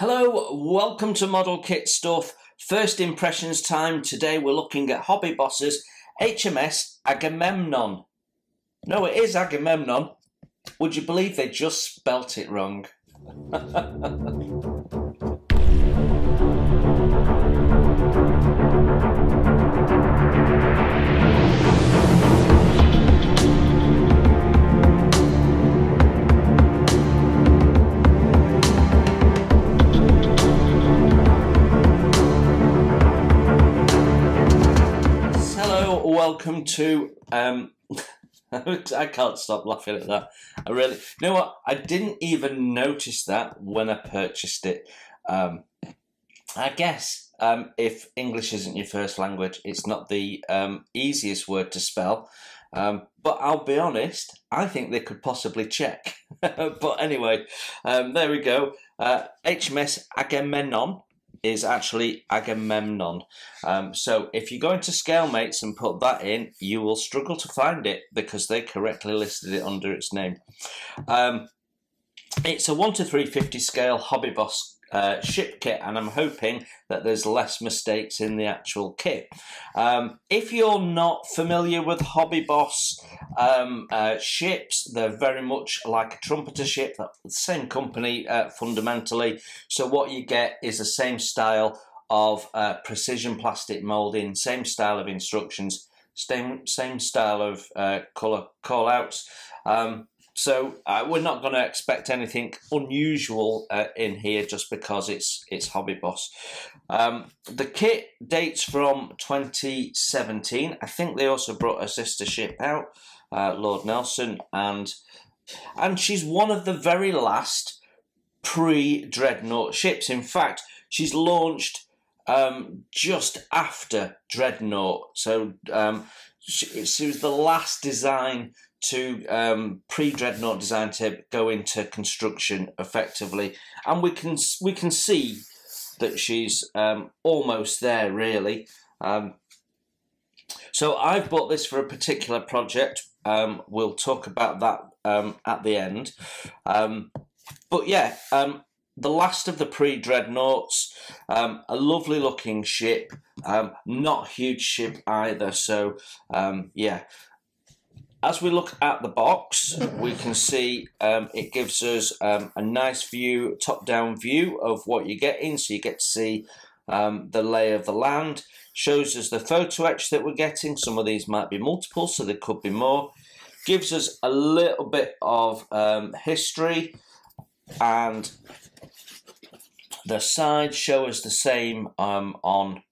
Hello, welcome to Model Kit Stuff. First impressions time. Today we're looking at Hobby Boss's HMS Agamemnon. No, it is Agamemnon. Would you believe they just spelt it wrong? welcome to. Um, I can't stop laughing at that. I really, you know what? I didn't even notice that when I purchased it. Um, I guess um, if English isn't your first language, it's not the um, easiest word to spell. Um, but I'll be honest, I think they could possibly check. but anyway, um, there we go. Uh, HMS Agamemnon is actually Agamemnon. Um, so if you go into Scalemates and put that in, you will struggle to find it because they correctly listed it under its name. Um, it's a 1 to 350 scale Hobby Boss uh, ship kit and I'm hoping that there's less mistakes in the actual kit. Um, if you're not familiar with Hobby Boss um, uh, ships, they're very much like a trumpeter ship, the same company uh, fundamentally. So what you get is the same style of uh, precision plastic moulding, same style of instructions, same, same style of uh, colour call outs. Um, so uh, we're not going to expect anything unusual uh, in here just because it's it's Hobby Boss. Um, the kit dates from 2017. I think they also brought a sister ship out, uh, Lord Nelson, and and she's one of the very last pre-dreadnought ships. In fact, she's launched um, just after dreadnought. So um, she, she was the last design to um, pre-dreadnought design to go into construction effectively, and we can we can see that she's um, almost there really. Um, so I've bought this for a particular project. Um, we'll talk about that um, at the end. Um, but yeah, the last of the pre-dreadnoughts, a lovely looking ship, not huge ship either. So yeah, as we look at the box, we can see um, it gives us um, a nice view, top-down view of what you're getting. So you get to see um, the lay of the land. Shows us the photo etch that we're getting. Some of these might be multiple, so there could be more. Gives us a little bit of um, history and the sides show us the same um, on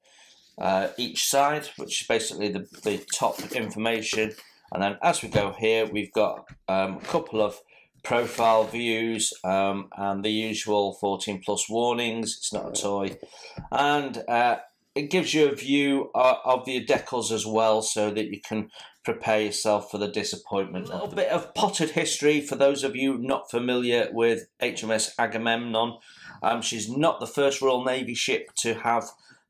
uh, each side, which is basically the, the top information and then as we go here, we've got um, a couple of profile views um, and the usual 14 plus warnings. It's not a toy. And uh, it gives you a view uh, of the decals as well so that you can prepare yourself for the disappointment. A little bit of potted history for those of you not familiar with HMS Agamemnon. Um, she's not the first Royal Navy ship to have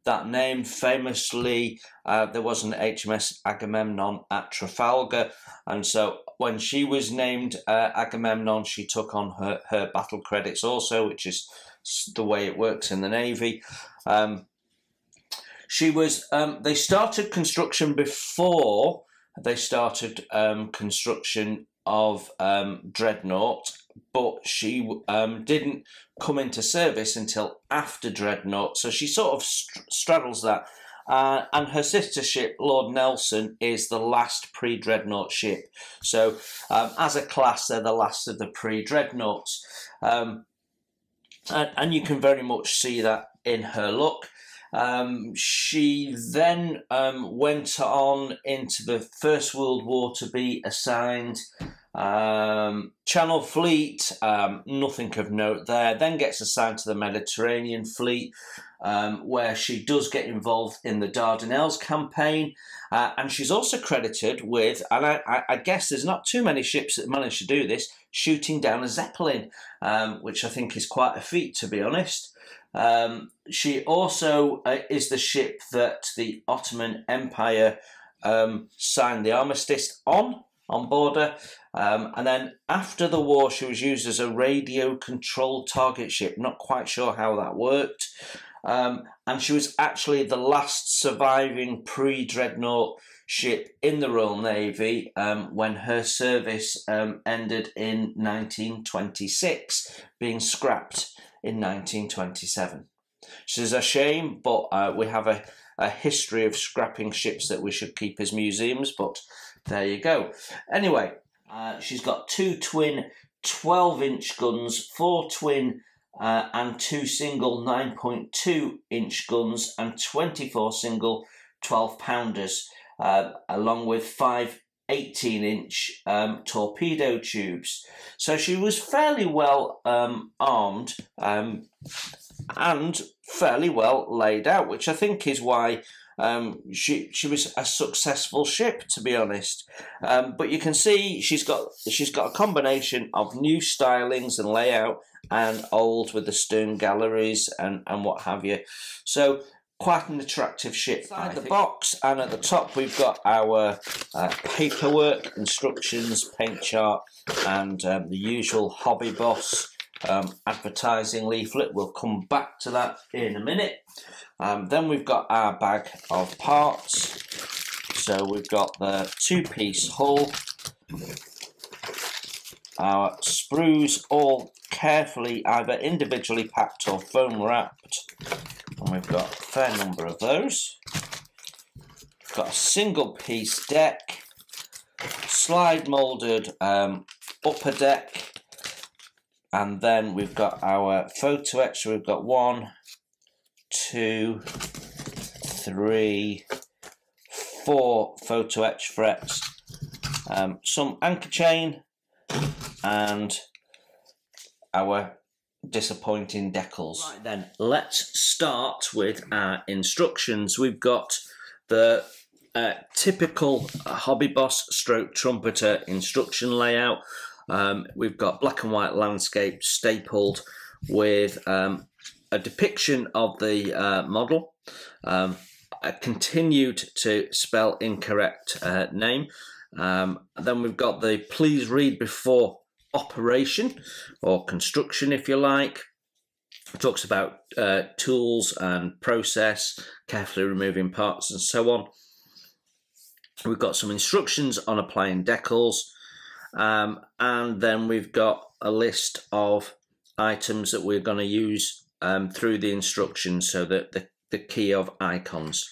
that name. Famously, uh, there was an HMS Agamemnon at Trafalgar, and so when she was named uh, Agamemnon, she took on her, her battle credits also, which is the way it works in the Navy. Um, she was, um, they started construction before they started um, construction of um, Dreadnought, but she um, didn't come into service until after Dreadnought. So she sort of straddles that. Uh, and her sister ship, Lord Nelson, is the last pre Dreadnought ship. So, um, as a class, they're the last of the pre Dreadnoughts. Um, and, and, you can very much see that in her look. Um, she then um, went on into the First World War to be assigned um, Channel Fleet, um, nothing of note there. Then gets assigned to the Mediterranean Fleet, um, where she does get involved in the Dardanelles campaign. Uh, and she's also credited with, and I, I, guess there's not too many ships that manage to do this, shooting down a Zeppelin, um, which I think is quite a feat, to be honest. Um, she also uh, is the ship that the Ottoman Empire um, signed the armistice on. on board her. Um, and then after the war, she was used as a radio controlled target ship. Not quite sure how that worked. Um, and she was actually the last surviving pre dreadnought ship in the Royal Navy um, when her service um, ended in 1926, being scrapped in 1927. Which is a shame, but uh, we have a, a history of scrapping ships that we should keep as museums, but there you go. Anyway, uh, she's got two twin 12 inch guns, four twin uh, and two single 9.2 inch guns, and 24 single 12 pounders, uh, along with five 18 inch um, torpedo tubes. So she was fairly well um, armed um, and fairly well laid out, which I think is why um, she she was a successful ship, to be honest. Um, but you can see she's got she's got a combination of new stylings and layout and old with the stern galleries and and what have you. So quite an attractive ship. Inside the box and at the top we've got our uh, paperwork, instructions, paint chart and um, the usual Hobby Boss um, advertising leaflet. We'll come back to that in a minute. Um, then we've got our bag of parts. So we've got the two-piece hull, our sprues all carefully either individually packed or foam wrapped. And we've got a fair number of those. We've got a single piece deck, slide moulded um, upper deck, and then we've got our photo etch. we've got one, two, three, four photo etch frets, um, some anchor chain, and our disappointing decals. Right then, let's start with our instructions. We've got the uh, typical Hobby Boss stroke trumpeter instruction layout. Um, we've got black and white landscape stapled with um, a depiction of the uh, model. Um, continued to spell incorrect uh, name. Um, then we've got the please read before operation or construction, if you like. It talks about uh, tools and process, carefully removing parts and so on. We've got some instructions on applying decals, um, and then we've got a list of items that we're going to use um, through the instructions, so that the, the key of icons.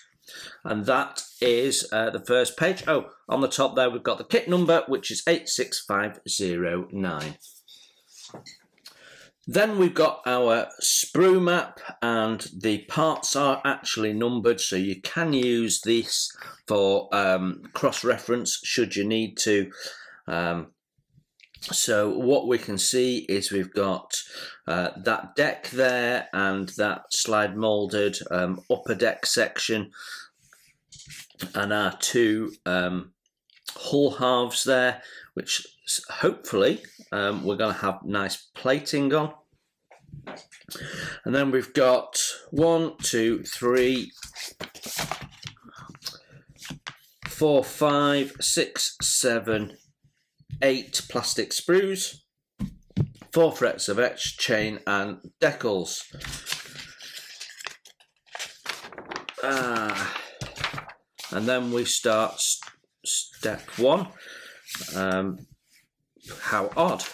And that is uh, the first page. Oh, on the top there, we've got the kit number, which is 86509. Then we've got our sprue map and the parts are actually numbered so you can use this for um, cross-reference should you need to. Um, so what we can see is we've got uh, that deck there and that slide moulded um, upper deck section and our two um, hull halves there, which hopefully um, we're going to have nice plating on. And then we've got one, two, three, four, five, six, seven, eight plastic sprues, four frets of etch, chain, and decals. Ah and then we start step one. Um, how odd.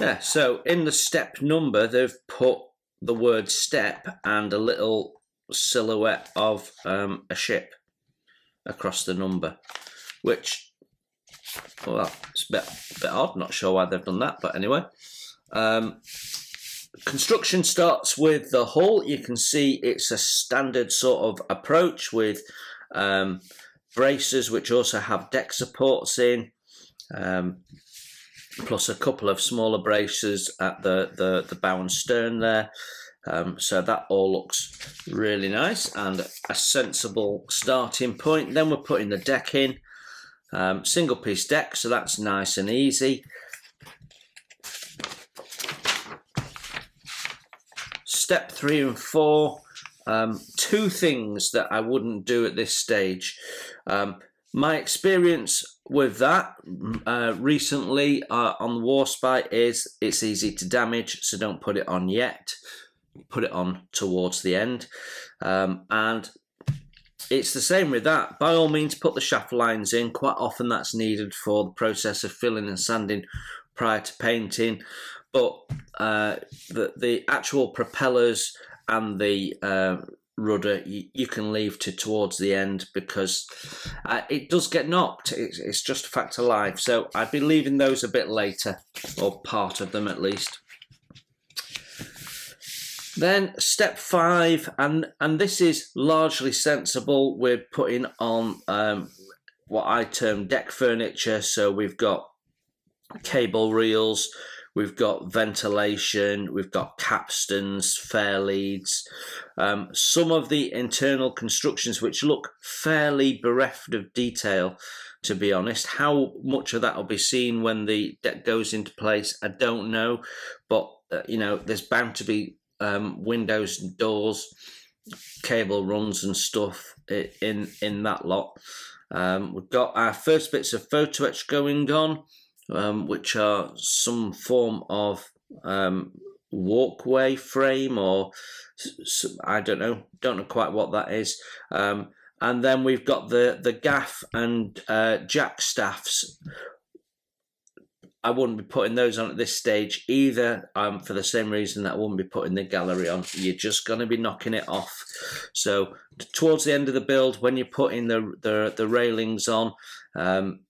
Yeah, so in the step number, they've put the word step and a little silhouette of um, a ship across the number, which, well, it's a bit, a bit odd. Not sure why they've done that, but anyway. Um, construction starts with the hull. You can see it's a standard sort of approach with um, braces, which also have deck supports in, um, plus a couple of smaller braces at the, the, the bow and stern there. Um, so that all looks really nice and a sensible starting point. Then we're putting the deck in, um, single piece deck, so that's nice and easy. step three and four, um, two things that I wouldn't do at this stage. Um, My experience with that uh, recently uh, on the Warspite is it's easy to damage, so don't put it on yet. Put it on towards the end. Um, and it's the same with that. By all means, put the shaft lines in. Quite often that's needed for the process of filling and sanding prior to painting. But uh, the, the actual propellers and the uh, rudder you, you, can leave to towards the end because uh, it does get knocked. It's, it's just a fact of life. So I'd be leaving those a bit later, or part of them at least. Then step five, and and this is largely sensible. We're putting on um, what I term deck furniture. So we've got cable reels, We've got ventilation, we've got capstans, fair leads, um, some of the internal constructions which look fairly bereft of detail, to be honest. How much of that will be seen when the deck goes into place, I don't know. But, uh, you know, there's bound to be um, windows and doors, cable runs and stuff in, in that lot. Um, we've got our first bits of photo etch going on um, which are some form of um, walkway frame or I don't know, don't know quite what that is. Um, and then we've got the the gaff and uh, jack staffs. I wouldn't be putting those on at this stage either, um, for the same reason that I wouldn't be putting the gallery on. You're just going to be knocking it off. So towards the end of the build, when you're putting the the, the railings on, um,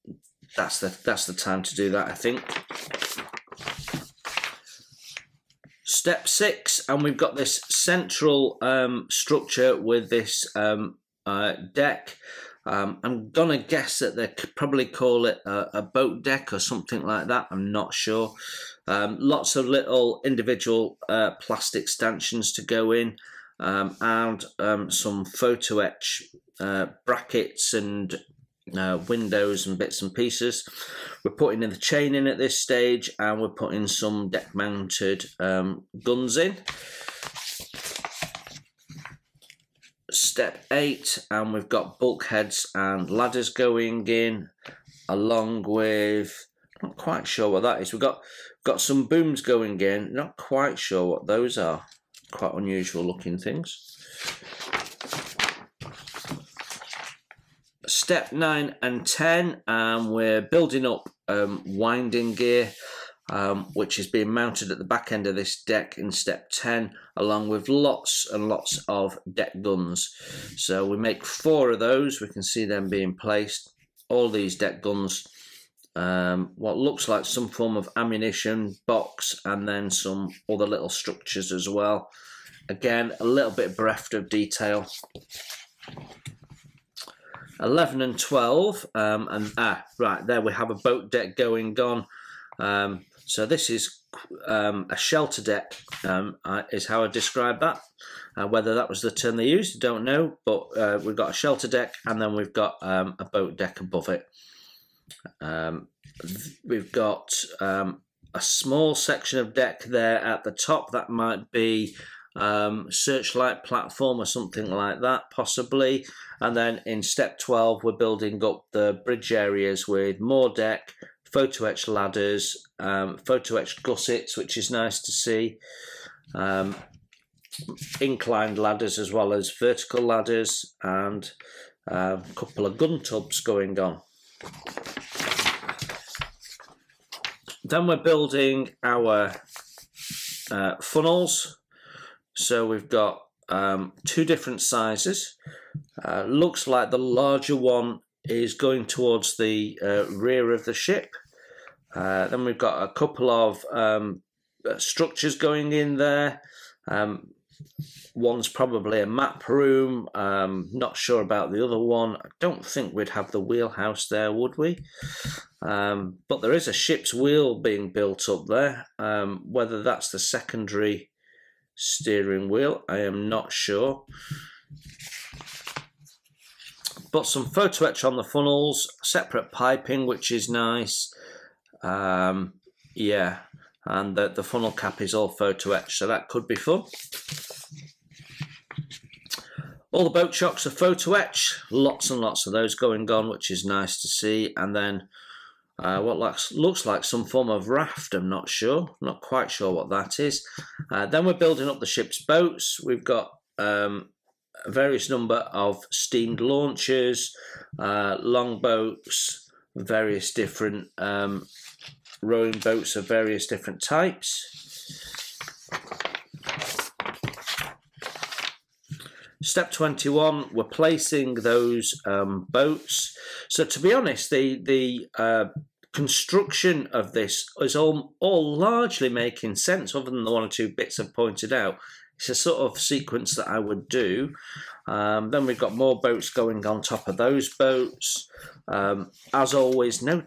that's the that's the time to do that I think. Step six and we've got this central um, structure with this um, uh, deck. Um, I'm gonna guess that they probably call it a, a, boat deck or something like that I'm not sure. Um, lots of little individual uh, plastic stanchions to go in um, and um, some photo etch uh, brackets and uh, windows and bits and pieces. We're putting in the chain in at this stage and we're putting some deck mounted um, guns in. Step 8 and we've got bulkheads and ladders going in along with, not quite sure what that is, we've got, got some booms going in, not quite sure what those are, quite unusual looking things. Step 9 and 10 and we're building up um, winding gear um, which is being mounted at the back end of this deck in step 10 along with lots and lots of deck guns. So we make four of those. We can see them being placed. All these deck guns um, what looks like some form of ammunition box and then some other little structures as well. Again a little bit bereft of detail 11 and 12 um, and ah right there we have a boat deck going on. Um, so this is um, a shelter deck um, uh, is how I describe that. Uh, whether that was the term they used don't know but uh, we've got a shelter deck and then we've got um, a boat deck above it. Um, we've got a small section of deck there at the top. That might be um, searchlight platform or something like that, possibly. And then in step 12, we're building up the bridge areas with more deck, photo etch ladders, um, photo etch gussets, which is nice to see, um, inclined ladders as well as vertical ladders, and a couple of gun tubs going on. Then we're building our uh, funnels so we've got um, two different sizes. Uh, looks like the larger one is going towards the uh, rear of the ship. Uh, then we've got a couple of um, uh, structures going in there. Um, one's probably a map room. Um, not sure about the other one. I don't think we'd have the wheelhouse there, would we? Um, but there is a ship's wheel being built up there. Um, whether that's the secondary steering wheel. I am not sure. But some photo etch on the funnels, separate piping, which is nice. Um, yeah, and the, the funnel cap is all photo etch, so that could be fun. All the boat chocks are photo etch, lots and lots of those going on, which is nice to see. And then uh, what looks, looks like some form of raft, I'm not sure, not quite sure what that is. Uh, then we're building up the ship's boats. We've got um, a various number of steam launches, uh, longboats, various different um, rowing boats of various different types. Step 21, we're placing those um, boats. So to be honest, the, the uh, construction of this is all, all largely making sense, other than the one or two bits I've pointed out. It's a sort of sequence that I would do. Um, then we've got more boats going on top of those boats. Um, as always, no,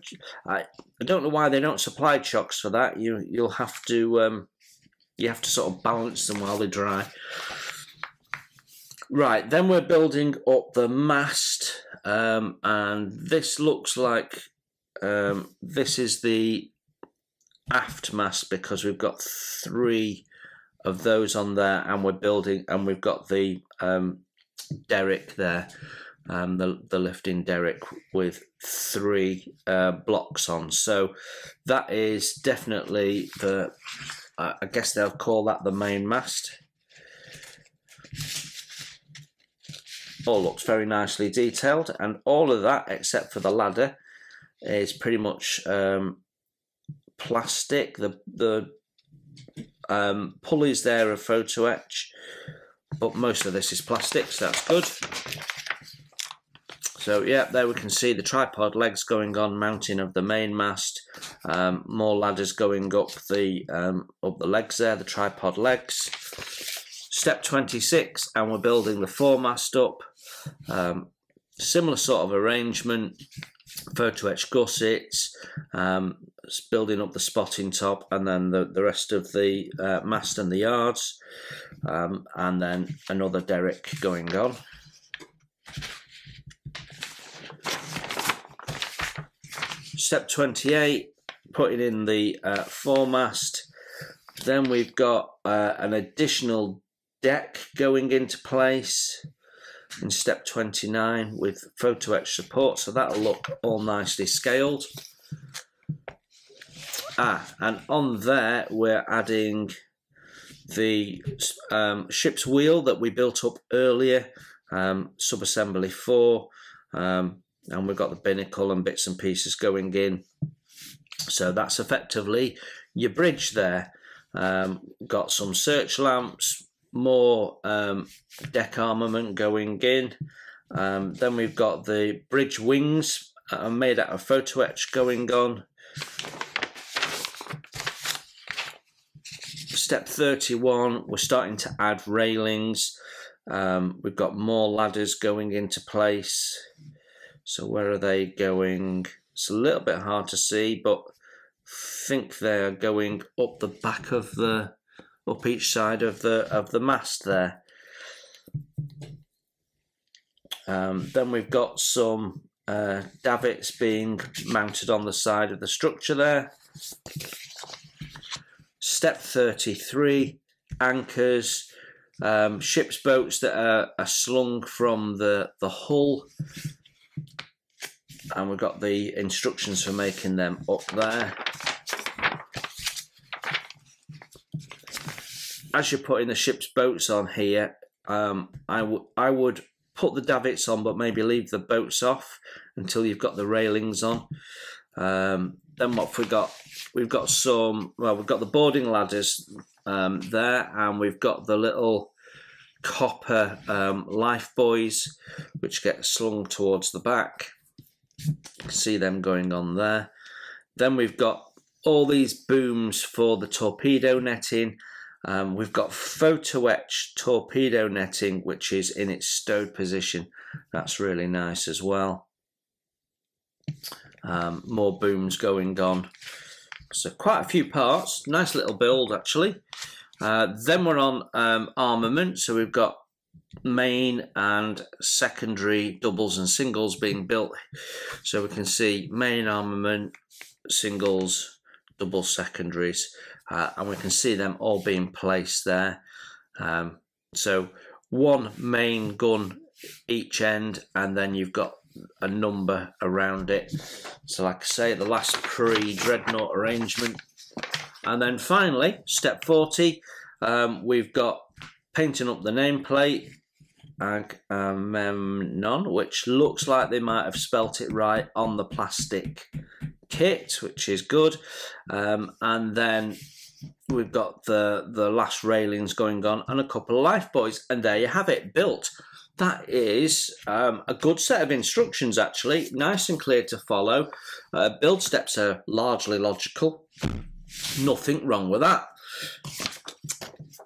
I, I don't know why they don't supply chocks for that. You you'll have to um, you have to sort of balance them while they dry. Right, then we're building up the mast, um, and this looks like um, this is the aft mast because we've got three of those on there, and we're building, and we've got the um, derrick there, um, the the lifting derrick with three uh, blocks on. So that is definitely the, I guess they'll call that the main mast. All looks very nicely detailed and all of that except for the ladder is pretty much um, plastic. The the um, pulleys there are photo etch but most of this is plastic so that's good. So yeah there we can see the tripod legs going on mounting of the main mast um, more ladders going up the um, up the legs there the tripod legs. Step 26 and we're building the foremast up um, similar sort of arrangement, photo etch gussets, um, building up the spotting top, and then the, the rest of the uh, mast and the yards, um, and then another derrick going on. Step 28, putting in the uh, foremast. Then we've got uh, an additional deck going into place in step 29 with photo support. So that'll look all nicely scaled. Ah and on there we're adding the um, ship's wheel that we built up earlier um, sub-assembly 4 um, and we've got the binnacle and bits and pieces going in. So that's effectively your bridge there. Um, got some search lamps more um, deck armament going in. Um, then we've got the bridge wings uh, made out of photo etch going on. Step 31, we're starting to add railings. Um, we've got more ladders going into place. So where are they going? It's a little bit hard to see, but think they're going up the back of the up each side of the of the mast there. Um, then we've got some uh, davits being mounted on the side of the structure there. Step 33, anchors, um, ship's boats that are, are slung from the, the hull. And we've got the instructions for making them up there. As you're putting the ship's boats on here, um, I, I would put the davits on, but maybe leave the boats off until you've got the railings on. Um, then what we got? We've got some. Well, we've got the boarding ladders um, there, and we've got the little copper um, life buoys, which get slung towards the back. see them going on there. Then we've got all these booms for the torpedo netting um, we've got photo etch torpedo netting, which is in its stowed position. That's really nice as well. Um, more booms going on. So quite a few parts. Nice little build, actually. Uh, then we're on um, armament. So we've got main and secondary doubles and singles being built. So we can see main armament, singles, double secondaries uh, and we can see them all being placed there. Um, so one main gun each end, and then you've got a number around it. So, like I say, the last pre dreadnought arrangement. And then finally, step 40, um, we've got painting up the nameplate Agamemnon, which looks like they might have spelt it right on the plastic kit, which is good. Um, and then we've got the the last railings going on and a couple of life buoys, and there you have it built. That is um, a good set of instructions, actually, nice and clear to follow. Uh, build steps are largely logical. Nothing wrong with that.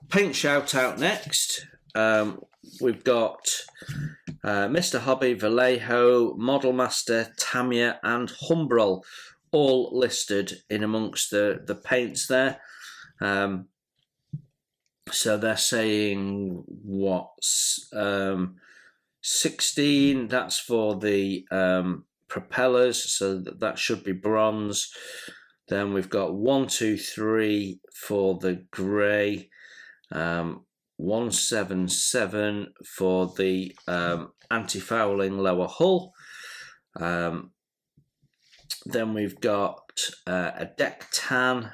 Paint shout out next. Um, we've got uh, Mr. Hobby, Vallejo, Model Master, Tamiya, and Humbrol all listed in amongst the, the paints there. Um, so they're saying what's um, 16, that's for the um, propellers, so that, that should be bronze. Then we've got one, two, three for the grey. Um, 177 for the um, anti-fouling lower hull. Um, then we've got uh, a deck tan,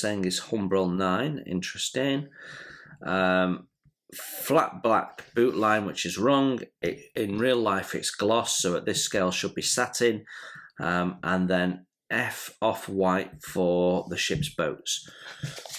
saying is Humbrol 9, interesting. Um, flat black boot line, which is wrong. It, in real life, it's gloss, so at this scale should be satin. Um, and then F off white for the ship's boats.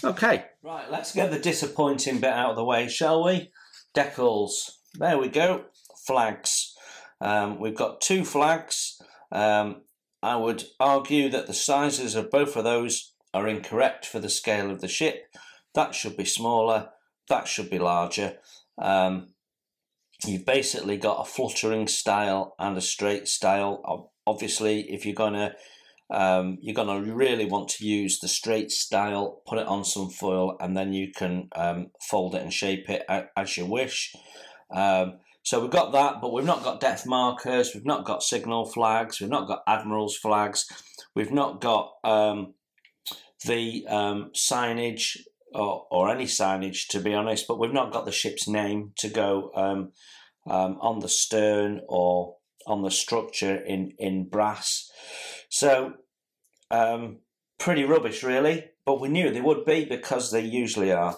Okay, right, let's get the disappointing bit out of the way, shall we? Decals. There we go. Flags. Um, we've got two flags. Um, I would argue that the sizes of both of those are incorrect for the scale of the ship. That should be smaller, that should be larger. Um, you've basically got a fluttering style and a straight style. Obviously, if you're going to um, you're going to really want to use the straight style, put it on some foil, and then you can um, fold it and shape it as you wish. Um, so we've got that, but we've not got depth markers, we've not got signal flags, we've not got admiral's flags, we've not got um, the um, signage or, or, any signage, to be honest, but we've not got the ship's name to go um, on the stern or on the structure in, in brass. So, um, pretty rubbish, really. But we knew they would be because they usually are.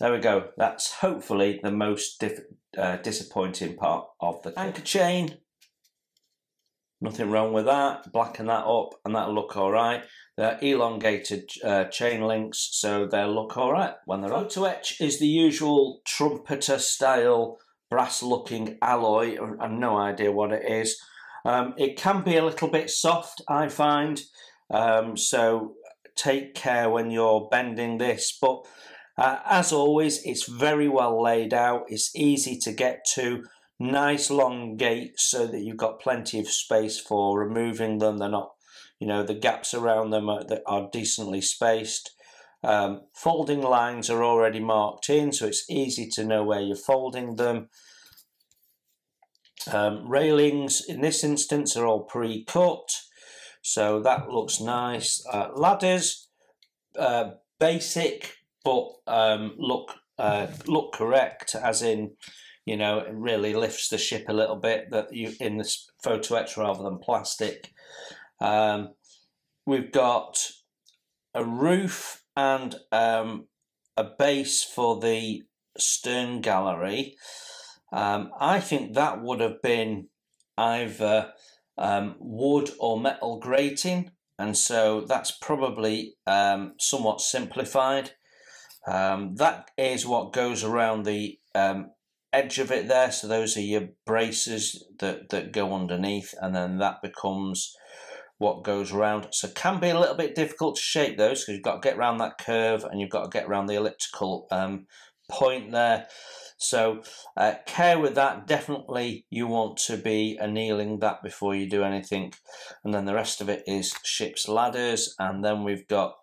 There we go. That's hopefully the most uh, disappointing part of the anchor chain. Nothing wrong with that. Blacken that up and that'll look all right. They're elongated uh, chain links, so they'll look all right when they're on. To etch is the usual trumpeter style brass looking alloy. I have no idea what it is. Um, it can be a little bit soft, I find, um, so take care when you're bending this. But uh, as always, it's very well laid out, it's easy to get to, nice long gates so that you've got plenty of space for removing them. They're not, you know, the gaps around them are, are decently spaced. Um, folding lines are already marked in, so it's easy to know where you're folding them. Um, railings in this instance are all pre-cut, so that looks nice. Uh, ladders, uh, basic, but um, look uh, look correct, as in, you know, it really lifts the ship a little bit that you in this photo etch rather than plastic. Um, we've got a roof and um, a base for the stern gallery. Um, I think that would have been either um, wood or metal grating, and so that's probably um, somewhat simplified. Um, that is what goes around the um, edge of it there, so those are your braces that, that go underneath, and then that becomes what goes around. So can be a little bit difficult to shape those because you've got to get around that curve and you've got to get around the elliptical um, point there. So uh, care with that. Definitely you want to be annealing that before you do anything. And then the rest of it is ship's ladders. And then we've got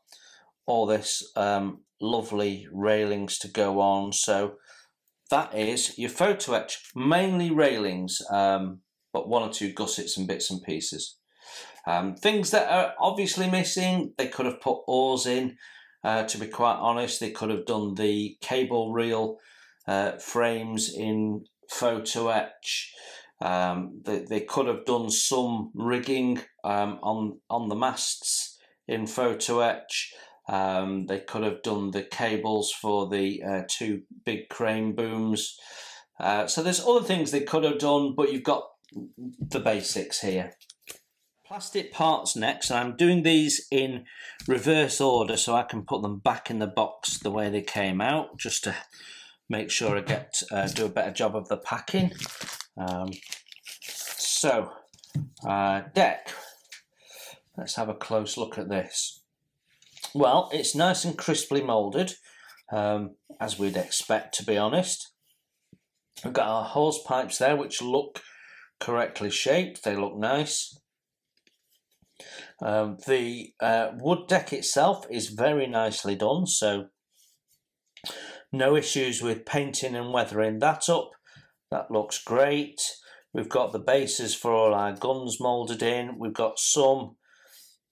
all this um, lovely railings to go on. So that is your photo etch, mainly railings, um, but one or two gussets and bits and pieces. Um, things that are obviously missing, they could have put oars in, uh, to be quite honest. They could have done the cable reel uh, frames in photo etch. Um, they, they could have done some rigging um, on on the masts in photo etch. Um, they could have done the cables for the uh, two big crane booms. Uh, so there's other things they could have done, but you've got the basics here. Plastic parts next, and I'm doing these in reverse order so I can put them back in the box the way they came out, just to make sure I get uh, do a better job of the packing. Um, so, uh, deck. Let's have a close look at this. Well, it's nice and crisply moulded, um, as we'd expect, to be honest. We've got our hose pipes there, which look correctly shaped. They look nice. Um, the uh, wood deck itself is very nicely done, so no issues with painting and weathering that up. That looks great. We've got the bases for all our guns moulded in. We've got some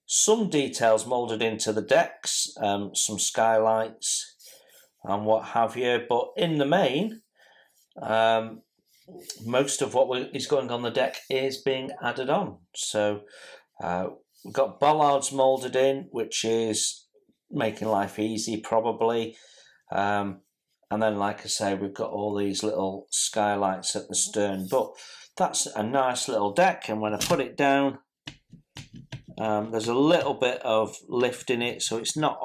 some details moulded into the decks, um, some skylights and what have you. But in the main, um, most of what is going on the deck is being added on. So uh, we've got bollards moulded in, which is making life easy probably. Um, and then, like I say, we've got all these little skylights at the stern. But that's a nice little deck. And when I put it down, um, there's a little bit of lift in it, so it's not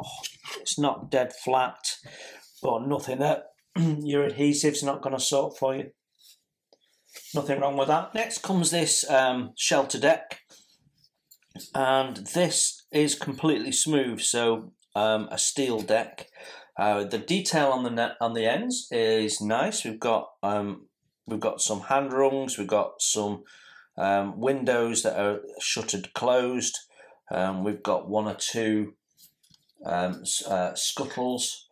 it's not dead flat, but nothing that your adhesive's not going to sort for you. Nothing wrong with that. Next comes this um, shelter deck, and this is completely smooth, so um, a steel deck. Uh, the detail on the net on the ends is nice. We've got um, we've got some hand rungs. We've got some um, windows that are shuttered closed. Um, we've got one or two um, uh, scuttles.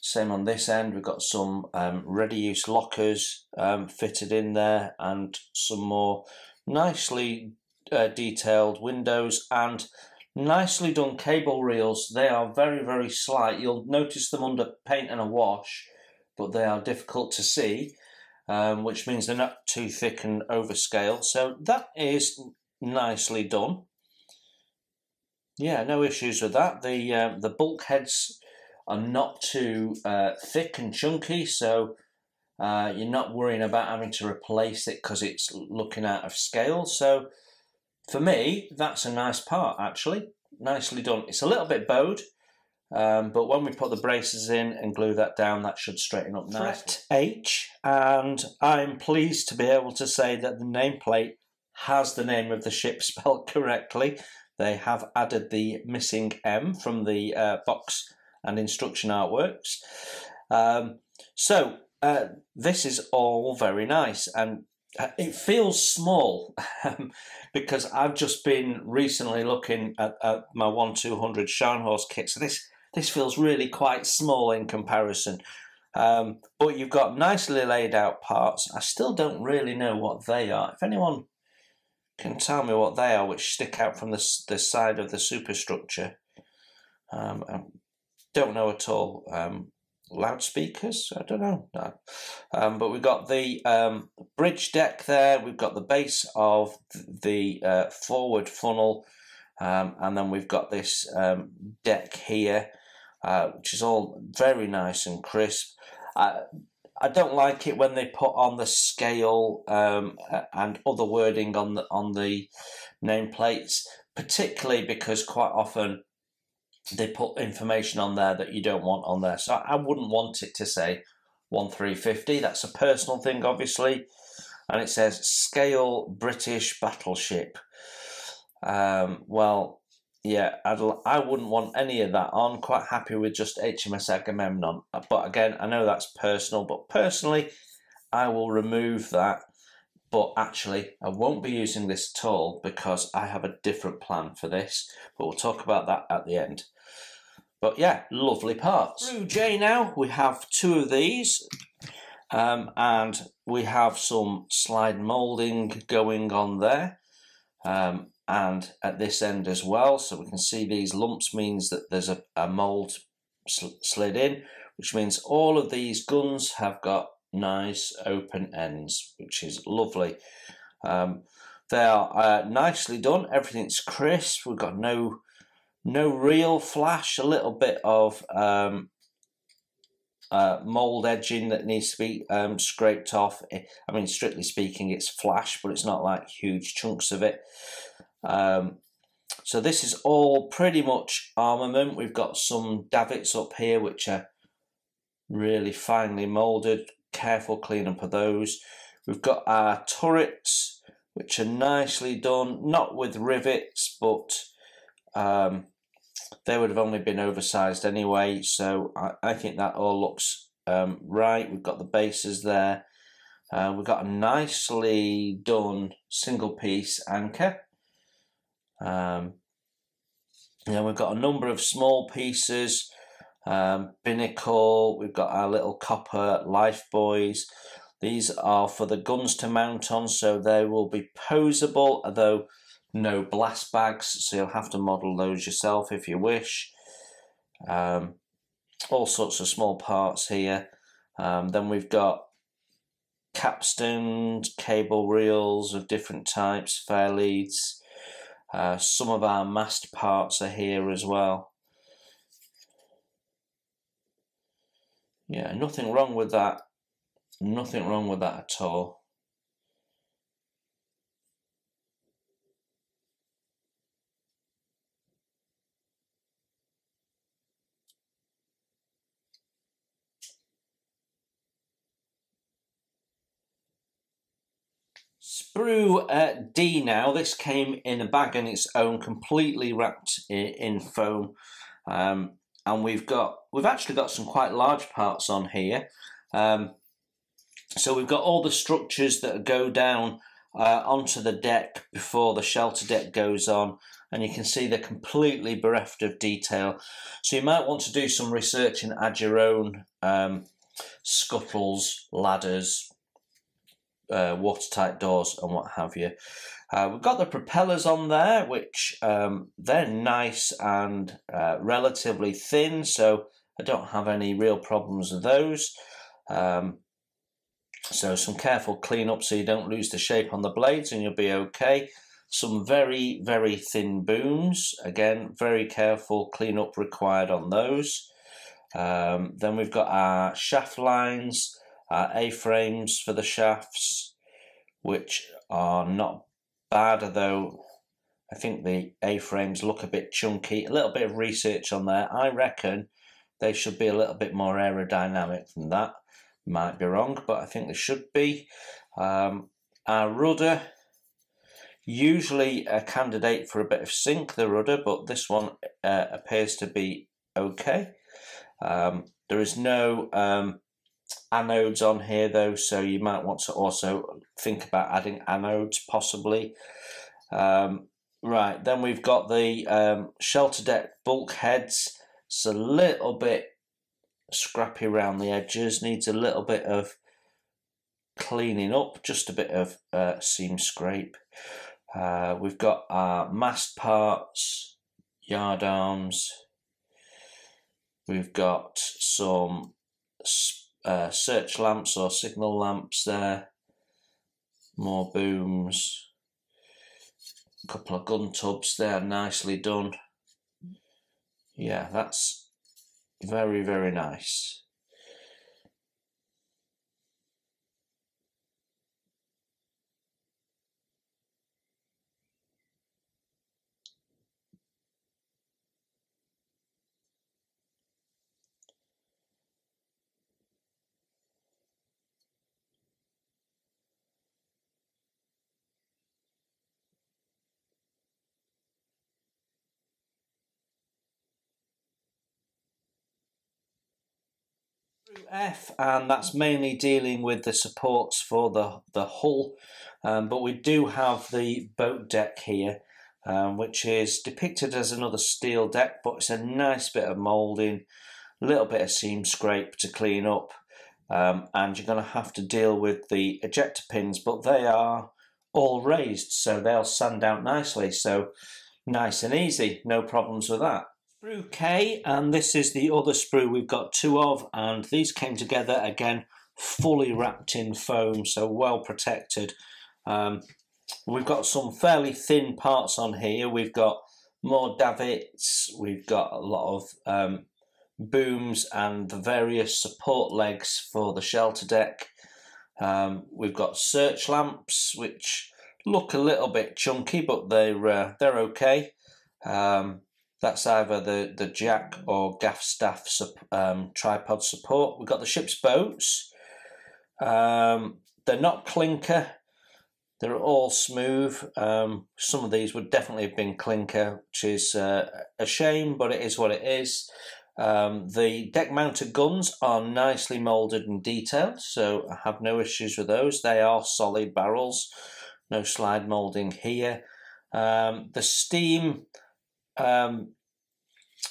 Same on this end. We've got some um, ready-use lockers um, fitted in there, and some more nicely uh, detailed windows and nicely done cable reels. They are very, very slight. You'll notice them under paint and a wash, but they are difficult to see, um, which means they're not too thick and overscale. So that is nicely done. Yeah, no issues with that. The uh, the bulkheads are not too uh, thick and chunky, so uh, you're not worrying about having to replace it because it's looking out of scale. So for me, that's a nice part actually. Nicely done. It's a little bit bowed, um, but when we put the braces in and glue that down, that should straighten up nicely. H, and I'm pleased to be able to say that the nameplate has the name of the ship spelled correctly. They have added the missing M from the uh, box and instruction artworks. Um, so uh, this is all very nice and uh, it feels small because I've just been recently looking at, at my 1 200 Scharnhorst kit. So this, this feels really quite small in comparison. Um, but you've got nicely laid out parts. I still don't really know what they are. If anyone can tell me what they are, which stick out from the, the side of the superstructure. Um, I don't know at all. Um, loudspeakers? I don't know. No. Um, but we've got the um, bridge deck there. We've got the base of the uh, forward funnel. Um, and then we've got this um, deck here, uh, which is all very nice and crisp. Uh, I don't like it when they put on the scale um, and other wording on the on the nameplates, particularly because quite often they put information on there that you don't want on there. So I wouldn't want it to say one three fifty. That's a personal thing, obviously, and it says scale British battleship. Um, well, yeah, I'd, I wouldn't want any of that on. Quite happy with just HMS Agamemnon. Uh, but again, I know that's personal, but personally, I will remove that. But actually, I won't be using this at all because I have a different plan for this. But we'll talk about that at the end. But yeah, lovely parts. Through J now, we have two of these. Um, and we have some slide moulding going on there. Um, and at this end as well. So we can see these lumps means that there's a, a mould sl slid in. which means all of these guns have got nice open ends, which is lovely. Um, they are uh, nicely done. Everything's crisp. We've got no no real flash. A little bit of um, uh, mold edging that needs to be um, scraped off. I mean, strictly speaking, it's flash, but it's not like huge chunks of it. Um, so this is all pretty much armament. We've got some davits up here, which are really finely moulded. Careful cleanup of those. We've got our turrets, which are nicely done, not with rivets, but um, they would have only been oversized anyway. So I, I think that all looks um, right. We've got the bases there. Uh, we've got a nicely done single piece anchor. Um, and then we've got a number of small pieces, um, binnacle, we've got our little copper life buoys. These are for the guns to mount on, so they will be posable, although no blast bags, so you'll have to model those yourself if you wish. Um, all sorts of small parts here. Um, then we've got capstans, cable reels of different types, fair leads. Uh, some of our mast parts are here as well. Yeah, nothing wrong with that. Nothing wrong with that at all. Sprue uh, D now. This came in a bag on its own, completely wrapped in, in foam. Um, and we've got we've actually got some quite large parts on here. Um, so we've got all the structures that go down uh, onto the deck before the shelter deck goes on and you can see they're completely bereft of detail. So you might want to do some research and add your own um, scuttles, ladders, uh, watertight doors and what have you. Uh, we've got the propellers on there, which um, they're nice and uh, relatively thin, so I don't have any real problems with those. Um, so some careful cleanup so you don't lose the shape on the blades and you'll be okay. Some very, very thin booms. Again, very careful cleanup required on those. Um, then we've got our shaft lines, our A-frames for the shafts, which are not bad, although I think the A-frames look a bit chunky. A little bit of research on there. I reckon they should be a little bit more aerodynamic than that. Might be wrong, but I think they should be. Um, our rudder, usually a candidate for a bit of sink, the rudder, but this one uh, appears to be okay. Um, there is no um, anodes on here though, so you might want to also think about adding anodes possibly. Um, right, then we've got the um, shelter deck bulkheads. It's a little bit scrappy around the edges, needs a little bit of cleaning up, just a bit of uh, seam scrape. Uh, we've got our mast parts, yard arms. We've got some uh, search lamps or signal lamps there. More booms. A couple of gun tubs there, nicely done. Yeah, that's very, very nice. F, and that's mainly dealing with the supports for the, the hull. Um, but we do have the boat deck here, um, which is depicted as another steel deck, but it's a nice bit of moulding, a little bit of seam scrape to clean up, um, and you're going to have to deal with the ejector pins, but they are all raised, so they'll sand out nicely. So nice and easy, no problems with that. Sprue K, and this is the other sprue we've got two of, and these came together again fully wrapped in foam, so well protected. Um, we've got some fairly thin parts on here. We've got more davits, we've got a lot of um, booms and the various support legs for the shelter deck. Um, we've got search lamps, which look a little bit chunky, but they're uh, they're okay. Um, that's either the, the jack or gaff staff um, tripod support. We've got the ship's boats. Um, they're not clinker. They're all smooth. Um, some of these would definitely have been clinker, which is uh, a shame, but it is what it is. Um, the deck mounted guns are nicely moulded and detailed, so I have no issues with those. They are solid barrels, no slide moulding here. Um, the steam um,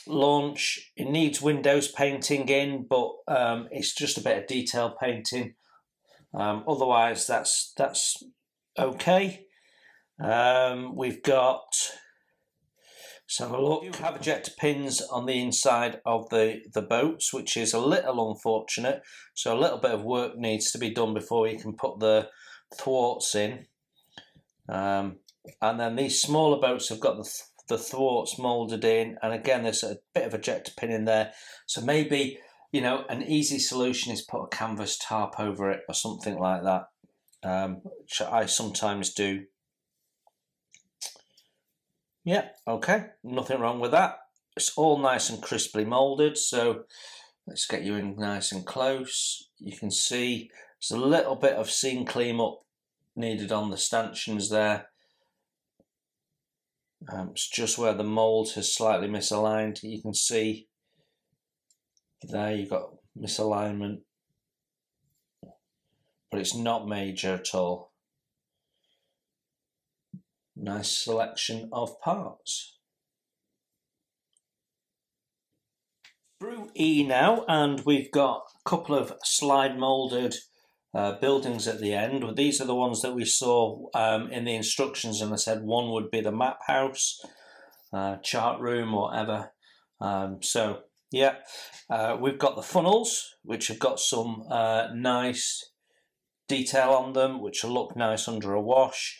launch, it needs windows painting in, but um, it's just a bit of detail painting. Um, otherwise, that's that's okay. Um, we've got have a look. You have ejector pins on the inside of the, the boats, which is a little unfortunate. So a little bit of work needs to be done before you can put the thwarts in. Um, and then these smaller boats have got the, th the thwarts moulded in. And again, there's a bit of a ejector pin in there. So maybe, you know, an easy solution is put a canvas tarp over it or something like that, um, which I sometimes do. Yeah, okay, nothing wrong with that. It's all nice and crisply moulded, so let's get you in nice and close. You can see there's a little bit of seam clean up needed on the stanchions there. Um, it's just where the mould has slightly misaligned. You can see there you've got misalignment, but it's not major at all. Nice selection of parts. Sprue E now, and we've got a couple of slide moulded uh, buildings at the end. These are the ones that we saw um, in the instructions, and I said one would be the map house, uh, chart room, whatever. Um, so, yeah, uh, we've got the funnels, which have got some uh, nice detail on them, which will look nice under a wash.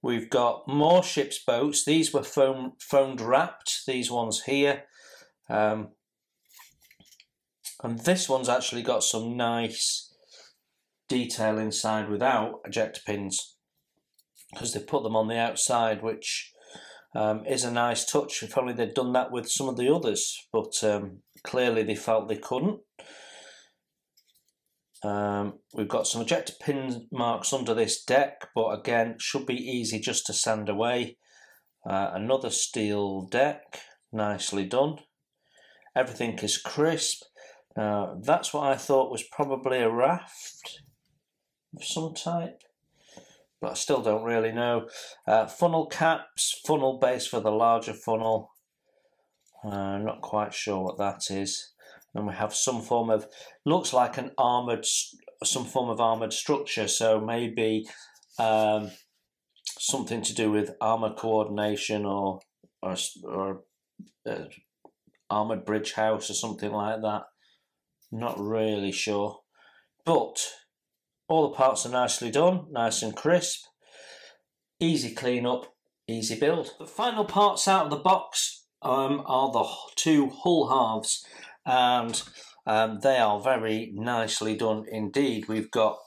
We've got more ship's boats. These were foam, foamed wrapped, these ones here. Um, and this one's actually got some nice detail inside without ejector pins because they put them on the outside, which um, is a nice touch. If only they'd done that with some of the others, but um, clearly they felt they couldn't. Um, we've got some ejector pin marks under this deck, but again, should be easy just to sand away. Uh, another steel deck, nicely done. Everything is crisp. Uh, that's what I thought was probably a raft of some type, but I still don't really know. Uh, funnel caps, funnel base for the larger funnel. Uh, not quite sure what that is and we have some form of looks like an armored some form of armored structure so maybe um, something to do with armor coordination or or, or uh, armored bridge house or something like that not really sure but all the parts are nicely done nice and crisp easy clean up easy build the final parts out of the box um, are the two hull halves and um, they are very nicely done indeed. We've got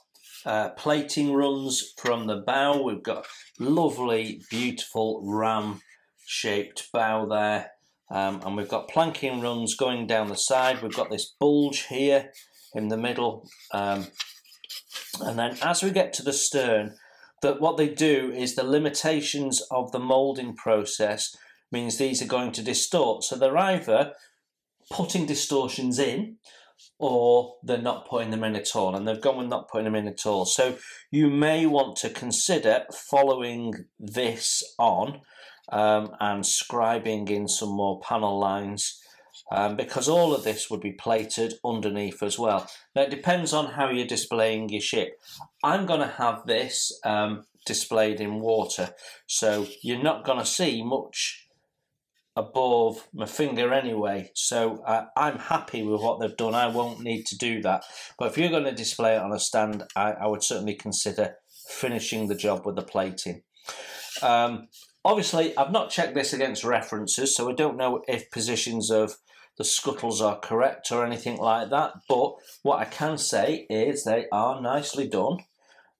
uh, plating runs from the bow. We've got lovely, beautiful ram shaped bow there. Um, and we've got planking runs going down the side. We've got this bulge here in the middle. Um, and then as we get to the stern, that what they do is the limitations of the moulding process means these are going to distort. So they're either putting distortions in or they're not putting them in at all and they've gone with not putting them in at all so you may want to consider following this on um, and scribing in some more panel lines um, because all of this would be plated underneath as well now it depends on how you're displaying your ship I'm going to have this um, displayed in water so you're not going to see much above my finger anyway. So uh, I'm happy with what they've done. I won't need to do that. But if you're going to display it on a stand, I, I would certainly consider finishing the job with the plating. Um, obviously, I've not checked this against references, so I don't know if positions of the scuttles are correct or anything like that. But what I can say is they are nicely done.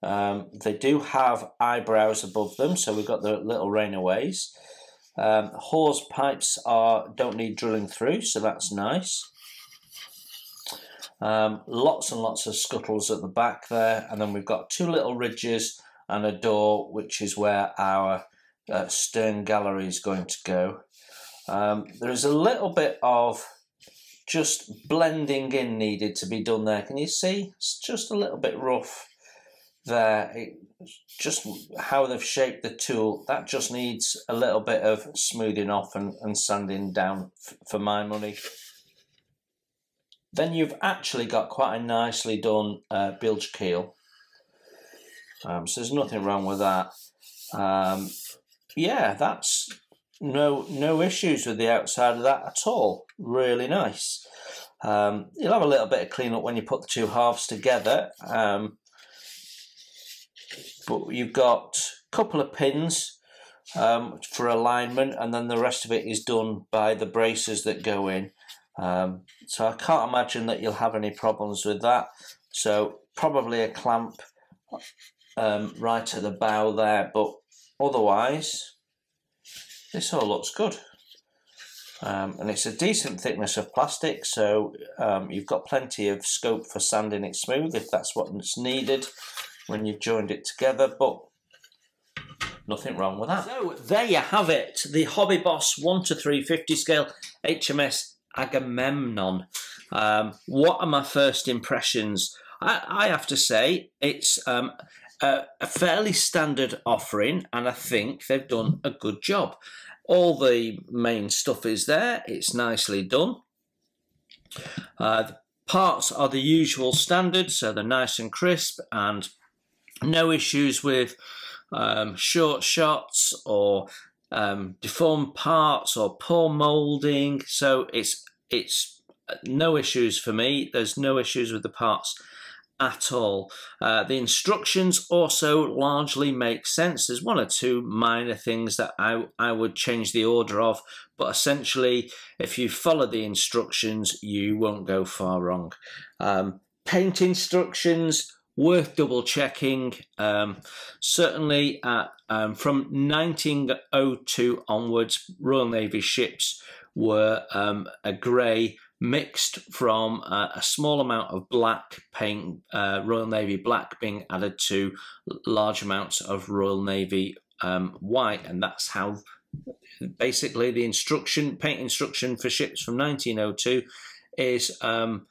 Um, they do have eyebrows above them, so we've got the little rainaways. Um, hawse pipes are don't need drilling through, so that's nice. Um, lots and lots of scuttles at the back there, and then we've got two little ridges and a door, which is where our uh, stern gallery is going to go. Um, there is a little bit of just blending in needed to be done there. Can you see? It's just a little bit rough there. It, just how they've shaped the tool, that just needs a little bit of smoothing off and, and sanding down for my money. Then you've actually got quite a nicely done uh, bilge keel. Um, so there's nothing wrong with that. Um, yeah, that's no no issues with the outside of that at all. Really nice. Um, you'll have a little bit of cleanup when you put the two halves together. Um, but you've got a couple of pins um, for alignment, and then the rest of it is done by the braces that go in. Um, so I can't imagine that you'll have any problems with that. So probably a clamp um, right at the bow there, but otherwise this all looks good. Um, and it's a decent thickness of plastic, so um, you've got plenty of scope for sanding it smooth if that's what's needed when you've joined it together, but nothing wrong with that. So there you have it, the Hobby Boss 1 to 350 scale HMS Agamemnon. Um, what are my first impressions? I, I have to say it's a, fairly standard offering, and I think they've done a good job. All the main stuff is there, it's nicely done. Uh, the parts are the usual standard, so they're nice and crisp, and no issues with um, short shots or um, deformed parts or poor molding. So it's it's no issues for me. There's no issues with the parts at all. Uh, the instructions also largely make sense. There's one or two minor things that I, I would change the order of, but essentially, if you follow the instructions, you won't go far wrong. Um, paint instructions, worth double checking. Um, certainly, at, um, from 1902 onwards, Royal Navy ships were um, a grey mixed from uh, a small amount of black paint, uh, Royal Navy black being added to large amounts of Royal Navy um, white, and that's how basically the instruction paint instruction for ships from 1902 is um,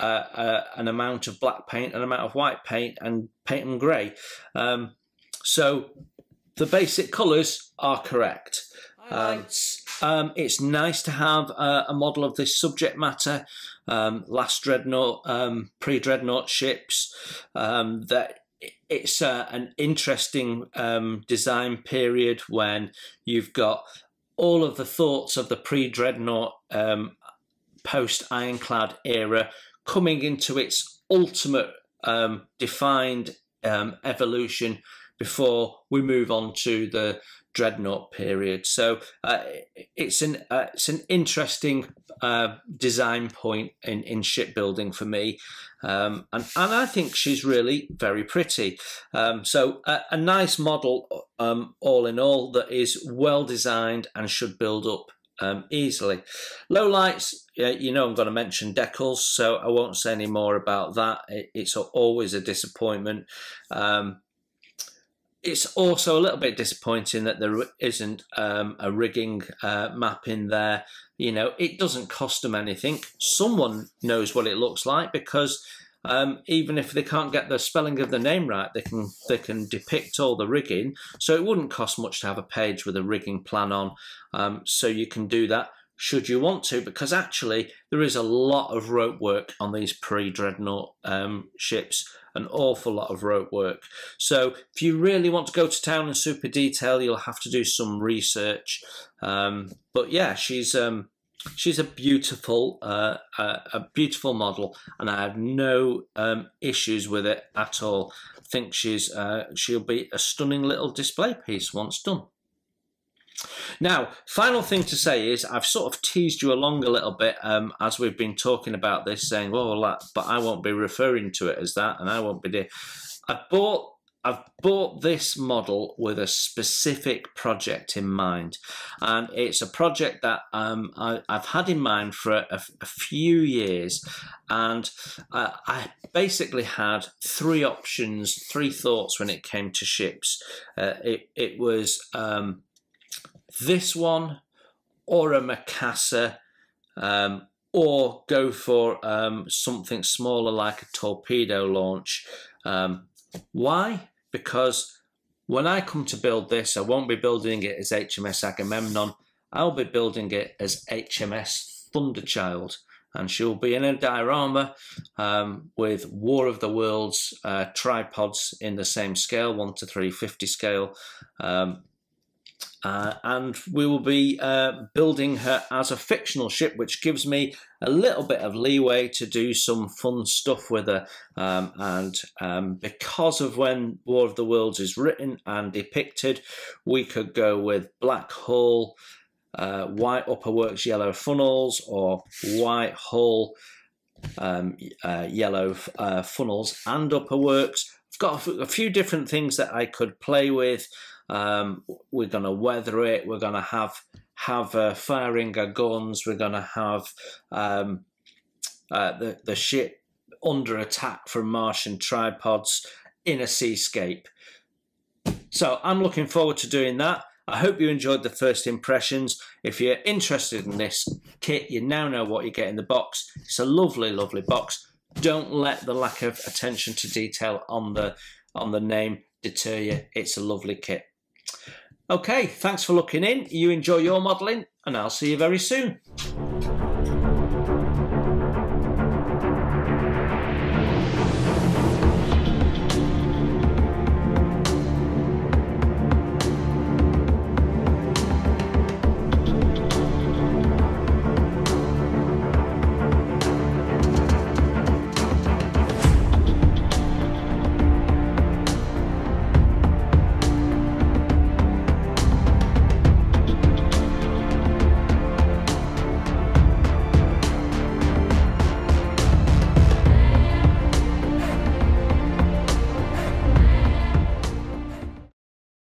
uh, uh, an amount of black paint, an amount of white paint, and paint and grey. Um, so the basic colours are correct. Um, um, it's nice to have a, a, model of this subject matter. Um, last dreadnought, um, pre-dreadnought ships. Um, that it's uh, an interesting um, design period when you've got all of the thoughts of the pre-dreadnought um, post-ironclad era coming into its ultimate defined evolution before we move on to the dreadnought period. So uh, it's an uh, it's an interesting uh, design point in, in shipbuilding for me, um, and and I think she's really very pretty. Um, so a, a, nice model, um, all in all, that is well designed and should build up. Um, easily. Low lights, you know, I'm going to mention decals, so I won't say any more about that. It, it's always a disappointment. Um, it's also a little bit disappointing that there isn't um, a rigging uh, map in there. You know, it doesn't cost them anything. Someone knows what it looks like because um, even if they can't get the spelling of the name right, they can they can depict all the rigging. So it wouldn't cost much to have a page with a rigging plan on. Um, so you can do that. Should you want to, because actually there is a lot of rope work on these pre-dreadnought um, ships, an awful lot of rope work. So if you really want to go to town in super detail, you'll have to do some research. Um, but yeah, she's um, she's a beautiful uh, a, a, beautiful model, and I have no um, issues with it at all. I think she's uh, she'll be a stunning little display piece once done. Now, final thing to say is I've sort of teased you along a little bit um, as we've been talking about this, saying, "Well, that, but I won't be referring to it as that, and I won't be." Doing. I bought I've bought this model with a specific project in mind, and it's a project that um, I, have had in mind for a, a few years, and uh, I basically had three options, three thoughts when it came to ships. Uh, it, it was um, this one or a Mikasa um, or go for um, something smaller like a torpedo launch. Um, why? Because when I come to build this, I won't be building it as HMS Agamemnon. I'll be building it as HMS Thunderchild. And she'll be in a diorama um, with War of the Worlds uh, tripods in the same scale, 1 to 350 scale. Um, uh, and we will be uh, building her as a fictional ship, which gives me a little bit of leeway to do some fun stuff with her. Um, and um, because of when War of the Worlds is written and depicted, we could go with black hull, uh, white upper works, yellow funnels, or white hull, um, uh, yellow uh, funnels and upper works. I've got a few different things that I could play with. Um, we're going to weather it. We're going to have have uh, firing our guns. We're going to have um, uh, the the ship under attack from Martian tripods in a seascape. So I'm looking forward to doing that. I hope you enjoyed the first impressions. If you're interested in this kit, you now know what you get in the box. It's a lovely, lovely box. Don't let the lack of attention to detail on the on the name deter you. It's a lovely kit. Okay, thanks for looking in. You enjoy your modelling, and I'll see you very soon.